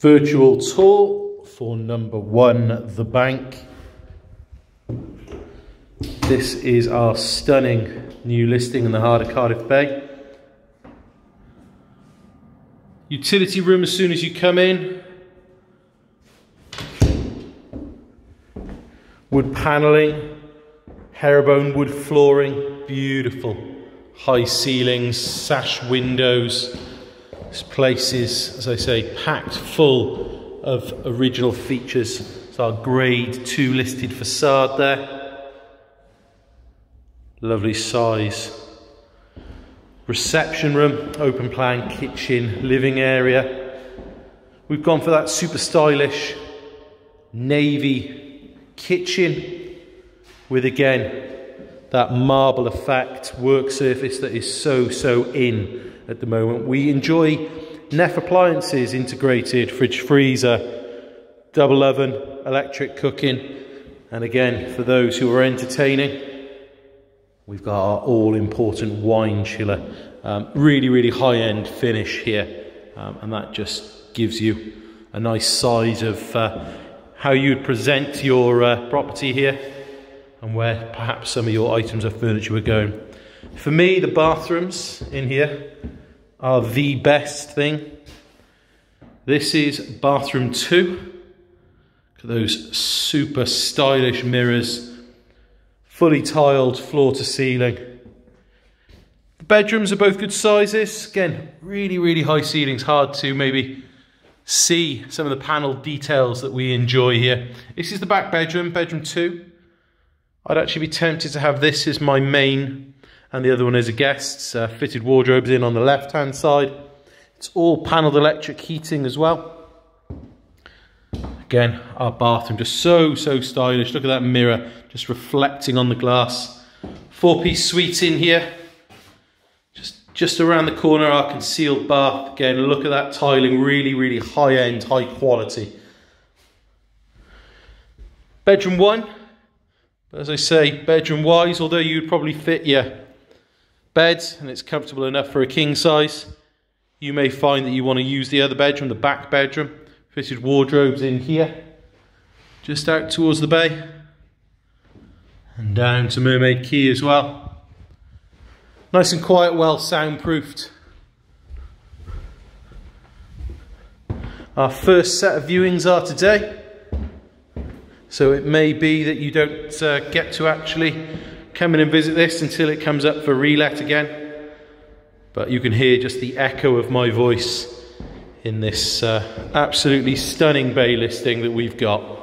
Virtual tour for number one, The Bank. This is our stunning new listing in the heart of Cardiff Bay. Utility room as soon as you come in. Wood panelling, herringbone wood flooring, beautiful. High ceilings, sash windows. This place is, as I say, packed full of original features. It's our grade two listed facade there. Lovely size. Reception room, open plan kitchen, living area. We've gone for that super stylish navy kitchen with again that marble effect work surface that is so so in at the moment. We enjoy Neff appliances integrated, fridge freezer, double oven, electric cooking. And again, for those who are entertaining, we've got our all important wine chiller. Um, really, really high end finish here. Um, and that just gives you a nice size of uh, how you would present your uh, property here and where perhaps some of your items of furniture were going. For me, the bathrooms in here are the best thing. This is bathroom two. Look at those super stylish mirrors, fully tiled floor to ceiling. The bedrooms are both good sizes. Again, really, really high ceilings, hard to maybe see some of the panel details that we enjoy here. This is the back bedroom, bedroom two. I'd actually be tempted to have this as my main and the other one is a guest's uh, fitted wardrobes in on the left hand side. It's all panelled electric heating as well. Again, our bathroom just so, so stylish. Look at that mirror just reflecting on the glass. Four piece suite in here. Just, just around the corner, our concealed bath. Again, look at that tiling, really, really high end, high quality. Bedroom one, as I say, bedroom wise, although you'd probably fit your bed and it's comfortable enough for a king size. You may find that you want to use the other bedroom, the back bedroom, fitted wardrobes in here, just out towards the bay and down to Mermaid Quay as well. Nice and quiet, well soundproofed. Our first set of viewings are today. So it may be that you don't uh, get to actually come in and visit this until it comes up for relet again. But you can hear just the echo of my voice in this uh, absolutely stunning bay listing that we've got.